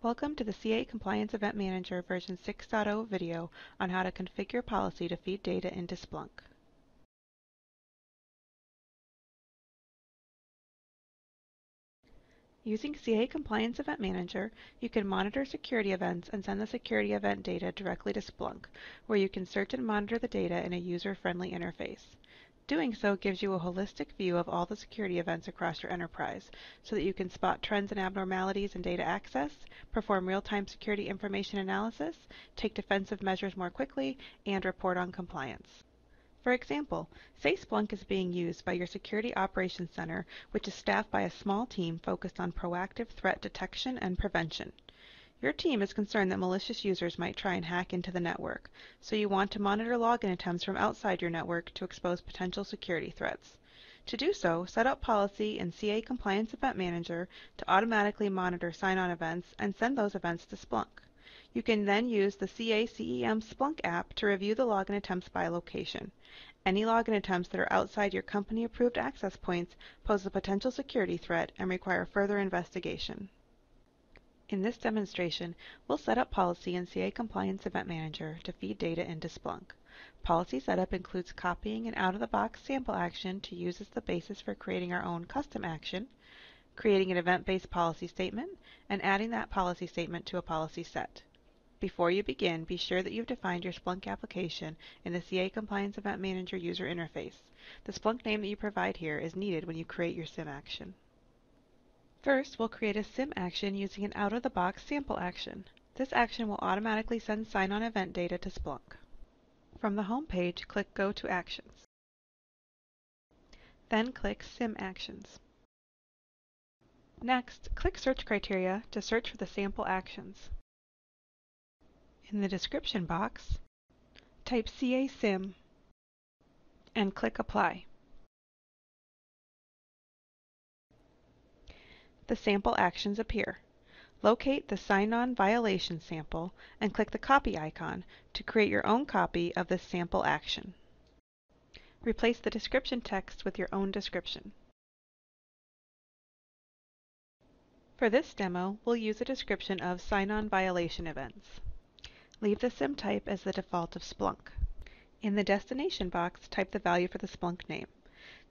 Welcome to the CA Compliance Event Manager version 6.0 video on how to configure policy to feed data into Splunk. Using CA Compliance Event Manager, you can monitor security events and send the security event data directly to Splunk, where you can search and monitor the data in a user-friendly interface. Doing so gives you a holistic view of all the security events across your enterprise so that you can spot trends and abnormalities in data access, perform real-time security information analysis, take defensive measures more quickly, and report on compliance. For example, say Splunk is being used by your Security Operations Center, which is staffed by a small team focused on proactive threat detection and prevention. Your team is concerned that malicious users might try and hack into the network, so you want to monitor login attempts from outside your network to expose potential security threats. To do so, set up policy in CA Compliance Event Manager to automatically monitor sign-on events and send those events to Splunk. You can then use the CA CEM Splunk app to review the login attempts by location. Any login attempts that are outside your company-approved access points pose a potential security threat and require further investigation. In this demonstration, we'll set up policy in CA Compliance Event Manager to feed data into Splunk. Policy setup includes copying an out-of-the-box sample action to use as the basis for creating our own custom action, creating an event-based policy statement, and adding that policy statement to a policy set. Before you begin, be sure that you've defined your Splunk application in the CA Compliance Event Manager user interface. The Splunk name that you provide here is needed when you create your SIM action. First, we'll create a SIM action using an out-of-the-box sample action. This action will automatically send sign-on event data to Splunk. From the home page, click Go to Actions. Then click SIM Actions. Next, click Search Criteria to search for the sample actions. In the description box, type CA SIM and click Apply. The sample actions appear. Locate the sign-on violation sample and click the copy icon to create your own copy of this sample action. Replace the description text with your own description. For this demo, we'll use a description of sign-on violation events. Leave the SIM type as the default of Splunk. In the destination box, type the value for the Splunk name.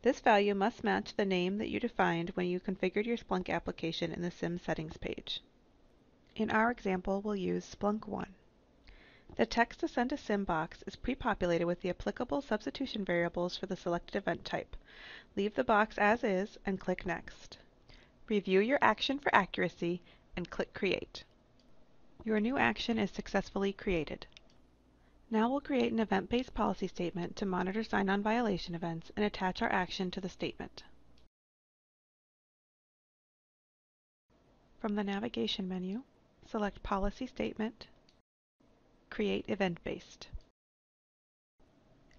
This value must match the name that you defined when you configured your Splunk application in the SIM settings page. In our example, we'll use Splunk 1. The text to send to SIM box is pre-populated with the applicable substitution variables for the selected event type. Leave the box as is and click Next. Review your action for accuracy and click Create. Your new action is successfully created. Now we'll create an event-based policy statement to monitor sign-on violation events and attach our action to the statement. From the navigation menu, select Policy Statement, Create Event-Based.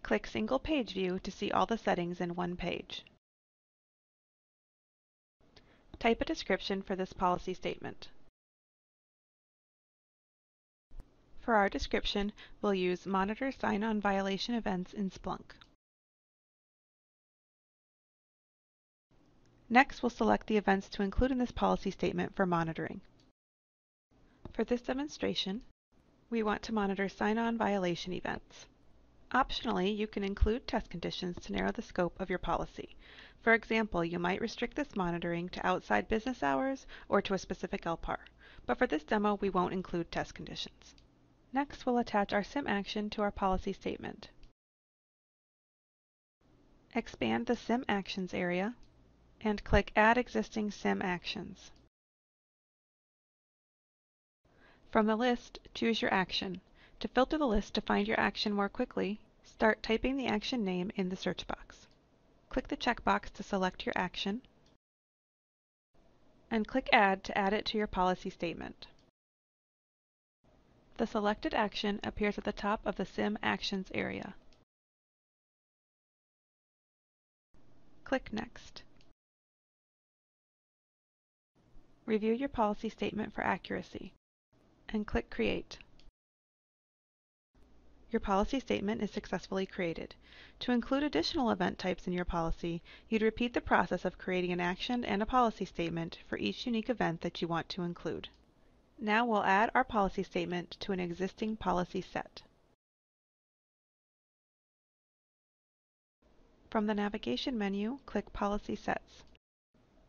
Click Single Page View to see all the settings in one page. Type a description for this policy statement. For our description, we'll use Monitor Sign-On Violation Events in Splunk. Next, we'll select the events to include in this policy statement for monitoring. For this demonstration, we want to monitor sign-on violation events. Optionally, you can include test conditions to narrow the scope of your policy. For example, you might restrict this monitoring to outside business hours or to a specific LPAR. But for this demo, we won't include test conditions. Next, we'll attach our SIM action to our policy statement. Expand the SIM Actions area and click Add Existing SIM Actions. From the list, choose your action. To filter the list to find your action more quickly, start typing the action name in the search box. Click the checkbox to select your action, and click Add to add it to your policy statement. The selected action appears at the top of the SIM Actions area. Click Next. Review your policy statement for accuracy, and click Create. Your policy statement is successfully created. To include additional event types in your policy, you'd repeat the process of creating an action and a policy statement for each unique event that you want to include. Now we'll add our policy statement to an existing policy set. From the navigation menu, click Policy Sets.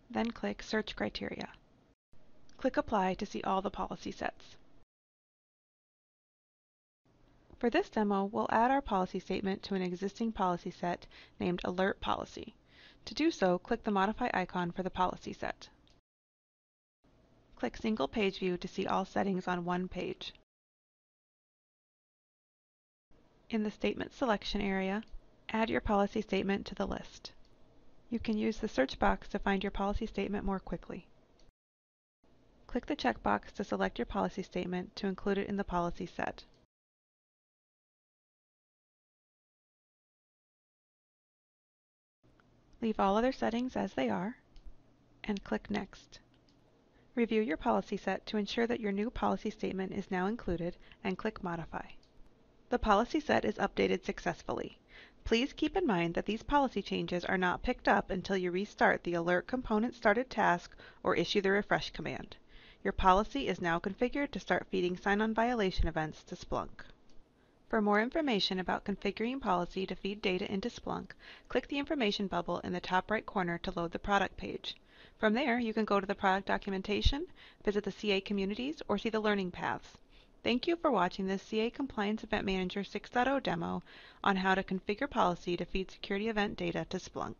Then click Search Criteria. Click Apply to see all the policy sets. For this demo, we'll add our policy statement to an existing policy set named Alert Policy. To do so, click the Modify icon for the policy set. Click Single Page View to see all settings on one page. In the Statement Selection area, add your policy statement to the list. You can use the search box to find your policy statement more quickly. Click the checkbox to select your policy statement to include it in the policy set. Leave all other settings as they are, and click Next. Review your policy set to ensure that your new policy statement is now included, and click Modify. The policy set is updated successfully. Please keep in mind that these policy changes are not picked up until you restart the Alert Component Started task or issue the refresh command. Your policy is now configured to start feeding sign-on violation events to Splunk. For more information about configuring policy to feed data into Splunk, click the information bubble in the top right corner to load the product page. From there, you can go to the product documentation, visit the CA communities, or see the learning paths. Thank you for watching this CA Compliance Event Manager 6.0 demo on how to configure policy to feed security event data to Splunk.